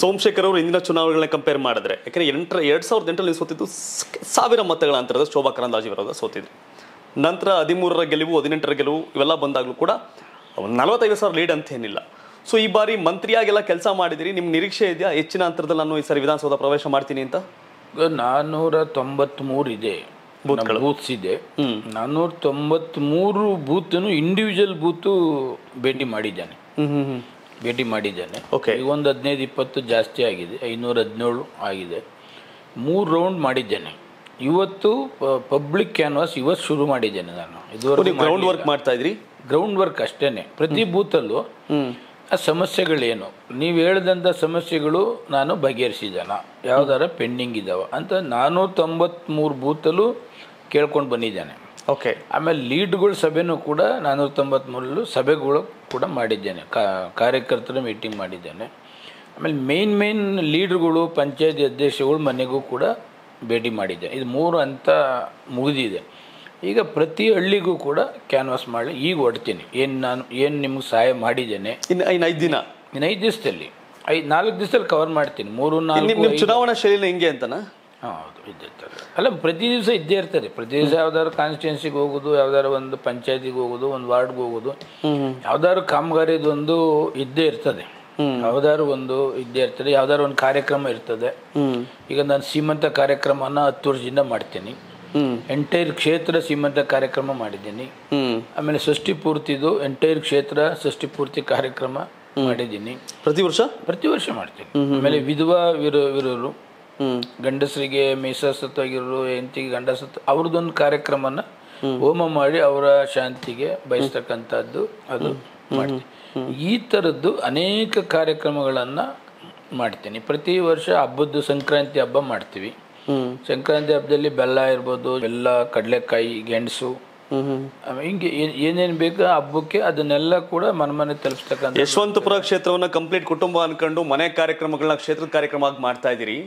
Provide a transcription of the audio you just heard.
ಸೋಮಶೇಖರ್ ಅವರು ಇಂದಿನ ಚುನಾವಣೆಗಳನ್ನ ಕಂಪೇರ್ ಮಾಡಿದ್ರೆ ಯಾಕಂದ್ರೆ ಎಂಟರ ಎರಡ್ ಸಾವಿರದ ಎಂಟರಲ್ಲಿ ಸೋತಿದ್ದು ಸಾವಿರ ಮತಗಳ ಅಂತರದ ಶೋಭಾ ಕರಂದಾಜಿ ವಿರೋಧ ಸೋತಿದ್ರು. ನಂತರ ಹದಿಮೂರರ ಗೆಲುವು ಹದಿನೆಂಟರ ಗೆಲುವು ಇವೆಲ್ಲ ಬಂದಾಗಲೂ ಕೂಡ ನಲವತ್ತೈದು ಸಾವಿರ ಲೀಡ್ ಅಂತ ಏನಿಲ್ಲ. ಸೊ ಈ ಬಾರಿ ಮಂತ್ರಿಯಾಗೆಲ್ಲ ಕೆಲಸ ಮಾಡಿದಿರಿ ನಿಮ್ಮ ನಿರೀಕ್ಷೆ ಇದೆಯಾ ಹೆಚ್ಚಿನ ಅಂತರದಲ್ಲಿ ನಾನು ಈ ಸರಿ ವಿಧಾನಸೌಧ ಪ್ರವೇಶ ಮಾಡ್ತೀನಿ ಅಂತ? ನಾನ್ನೂರ ತೊಂಬತ್ಮೂರು ಇದೆ. ಬೂತ್ಸ್ ಇದೆ. ನಾನ್ನೂರ ತೊಂಬತ್ಮೂರು ಬೂತನ್ನು ಇಂಡಿವಿಜುವಲ್ ಬೂತು ಭೇಟಿ ಮಾಡಿದ್ದಾನೆ. ಭೇಟಿ ಮಾಡಿದ್ದೇನೆ. ಓಕೆ ಈಗ ಒಂದು ಹದಿನೈದು ಇಪ್ಪತ್ತು ಜಾಸ್ತಿ ಆಗಿದೆ. ಐನೂರ ಹದಿನೇಳು ಆಗಿದೆ. ಮೂರು ರೌಂಡ್ ಮಾಡಿದ್ದೇನೆ. ಇವತ್ತು ಪಬ್ಲಿಕ್ ಕ್ಯಾನ್ವಾಸ್ ಇವತ್ತು ಶುರು ಮಾಡಿದ್ದೇನೆ ನಾನು. ಇದುವರೆಗೂ ಗ್ರೌಂಡ್ ವರ್ಕ್ ಮಾಡ್ತಾ ಇದ್ರಿ? ಗ್ರೌಂಡ್ ವರ್ಕ್ ಅಷ್ಟೇನೆ. ಪ್ರತಿ ಬೂತಲ್ಲೂ ಆ ಸಮಸ್ಯೆಗಳೇನು? ನೀವು ಹೇಳಿದಂಥ ಸಮಸ್ಯೆಗಳು ನಾನು ಬಗೆಹರಿಸಿದಾನ ಯಾವ್ದಾರ ಪೆಂಡಿಂಗ್ ಇದ್ದಾವೆ ಅಂತ ನಾನು ತೊಂಬತ್ಮೂರು ಬೂತಲ್ಲೂ ಕೇಳ್ಕೊಂಡು ಬಂದಿದ್ದೇನೆ. ಓಕೆ ಆಮೇಲೆ ಲೀಡ್ಗಳ ಸಭೆನೂ ಕೂಡ ನಾನ್ನೂರ ತೊಂಬತ್ತ್ಮೂರಲ್ಲೂ ಸಭೆಗಳು ಕೂಡ ಮಾಡಿದ್ದೇನೆ. ಕಾರ್ಯಕರ್ತರ ಮೀಟಿಂಗ್ ಮಾಡಿದ್ದೇನೆ. ಆಮೇಲೆ ಮೇನ್ ಮೇನ್ ಲೀಡ್ರ್ಗಳು ಪಂಚಾಯತ್ ಅಧ್ಯಕ್ಷಗಳು ಮನೆಗೂ ಕೂಡ ಭೇಟಿ ಮಾಡಿದ್ದೆ. ಇದು ಮೂರು ಅಂತ ಮುಗಿದಿದೆ. ಈಗ ಪ್ರತಿ ಹಳ್ಳಿಗೂ ಕೂಡ ಕ್ಯಾನ್ವಾಸ್ ಮಾಡಿ ಈಗ ಹೊಡ್ತೀನಿ. ಏನು ನಾನು ಏನು ನಿಮಗೆ ಸಹಾಯ ಮಾಡಿದ್ದೇನೆ? ಇನ್ನು ಇನ್ನು ಐದು ದಿನ. ಇನ್ನು ಐದು ದಿವಸದಲ್ಲಿ. ಐದು ನಾಲ್ಕು ದಿವಸದಲ್ಲಿ ಕವರ್ ಮಾಡ್ತೀನಿ. ಮೂರು ನಾಲ್ಕು ಚುನಾವಣಾ ಶೈಲಿ ಹಿಂಗೆ ಅಂತನಾ? ಹಾಂ ಹೌದು ಇದ್ದಿರ್ತಾರೆ ಅಲ್ಲ ಪ್ರತಿ ದಿವಸ ಇದ್ದೇ ಇರ್ತಾರೆ ಪ್ರತಿ ದಿವಸ ಯಾವ್ದಾದ್ರು ಕಾನ್ಸ್ಟಿಟ್ಯೂನ್ಸಿಗೆ ಹೋಗೋದು ಯಾವ್ದಾದ್ರು ಒಂದು ಪಂಚಾಯತಿಗೆ ಹೋಗೋದು ಒಂದು ವಾರ್ಡ್ಗೆ ಹೋಗೋದು ಯಾವ್ದಾದ್ರು ಕಾಮಗಾರಿದೊಂದು ಇದ್ದೇ ಇರ್ತದೆ. ಯಾವ್ದಾದ್ರು ಒಂದು ಇದ್ದೇ ಇರ್ತದೆ. ಯಾವ್ದಾದ್ರು ಒಂದು ಕಾರ್ಯಕ್ರಮ ಇರ್ತದೆ. ಈಗ ನಾನು ಸೀಮಂತ ಕಾರ್ಯಕ್ರಮನ ಹತ್ತು ವರ್ಷದಿಂದ ಮಾಡ್ತೀನಿ. ಎಂಟೈರ್ ಕ್ಷೇತ್ರ ಸೀಮಂತ ಕಾರ್ಯಕ್ರಮ ಮಾಡಿದ್ದೀನಿ. ಆಮೇಲೆ ಷಷ್ಠಿ ಪೂರ್ತಿದು ಎಂಟೈರ್ ಕ್ಷೇತ್ರ ಷಷ್ಠಿ ಪೂರ್ತಿ ಕಾರ್ಯಕ್ರಮ ಮಾಡಿದ್ದೀನಿ. ಪ್ರತಿ ವರ್ಷ? ಪ್ರತಿ ವರ್ಷ ಮಾಡ್ತೀನಿ. ಆಮೇಲೆ ವಿಧವಾ ವಿರು ವಿರೋರು. ಗಂಡಸರಿಗೆ ಮೀಸಸತ್ತಾಗಿರೋರು ಹೆಂಡತಿಗೆ ಗಂಡಸತ್ ಅವ್ರದ್ದೊಂದು ಕಾರ್ಯಕ್ರಮನ ಹೋಮ ಮಾಡಿ ಅವರ ಶಾಂತಿಗೆ ಬಯಸ್ತಕ್ಕಂಥದ್ದು ಅದು ಮಾಡ್ತೀನಿ. ಈ ಥರದ್ದು ಅನೇಕ ಕಾರ್ಯಕ್ರಮಗಳನ್ನು ಮಾಡ್ತೀನಿ. ಪ್ರತಿ ವರ್ಷ ಹಬ್ಬದ್ದು ಸಂಕ್ರಾಂತಿ ಹಬ್ಬ ಮಾಡ್ತೀವಿ. ಸಂಕ್ರಾಂತಿ ಹಬ್ಬದಲ್ಲಿ ಬೆಲ್ಲ ಇರ್ಬೋದು, ಬೆಲ್ಲ, ಕಡಲೆಕಾಯಿ, ಗೆಣಸು. ಹಿಂಗೆ ಏನೇನು ಬೇಕು ಹಬ್ಬಕ್ಕೆ ಅದನ್ನೆಲ್ಲ ಕೂಡ ಮನಮನೆ ಮನೆ ತಲುಪಿಸ್ತಕ್ಕಂಥ ಯಶವಂತಪುರ ಕ್ಷೇತ್ರವನ್ನ ಕಂಪ್ಲೀಟ್ ಕುಟುಂಬ ಅನ್ಕೊಂಡು ಮನೆ ಕಾರ್ಯಕ್ರಮಗಳನ್ನ ಕ್ಷೇತ್ರದ ಕಾರ್ಯಕ್ರಮ ಆಗಿ ಮಾಡ್ತಾ ಇದ್ದೀರಿ.